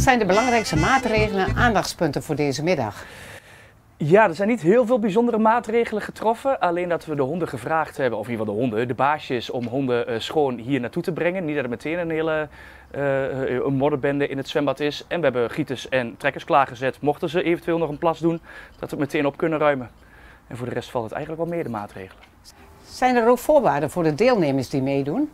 zijn de belangrijkste maatregelen en aandachtspunten voor deze middag? Ja, er zijn niet heel veel bijzondere maatregelen getroffen. Alleen dat we de honden gevraagd hebben, of in ieder geval de honden, de baasjes, om honden uh, schoon hier naartoe te brengen. Niet dat er meteen een hele uh, een modderbende in het zwembad is. En we hebben gieters en trekkers klaargezet. Mochten ze eventueel nog een plas doen, dat we het meteen op kunnen ruimen. En voor de rest valt het eigenlijk wel meer de maatregelen. Zijn er ook voorwaarden voor de deelnemers die meedoen?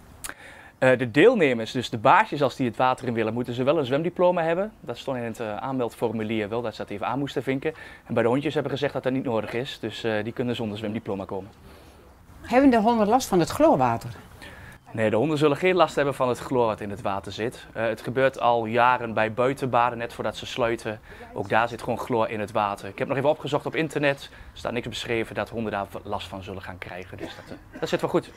Uh, de deelnemers, dus de baasjes als die het water in willen, moeten ze wel een zwemdiploma hebben. Dat stond in het uh, aanmeldformulier wel, dat ze dat even aan moesten vinken. En bij de hondjes hebben gezegd dat dat niet nodig is, dus uh, die kunnen zonder zwemdiploma komen. Hebben de honden last van het chloorwater? Nee, de honden zullen geen last hebben van het chloor wat in het water zit. het gebeurt al jaren bij buitenbaden, net voordat ze sluiten. Ook daar zit gewoon chloor in het water. Ik heb nog even opgezocht op internet. Er staat niks beschreven dat honden daar last van zullen gaan krijgen. Dus dat, dat zit wel goed.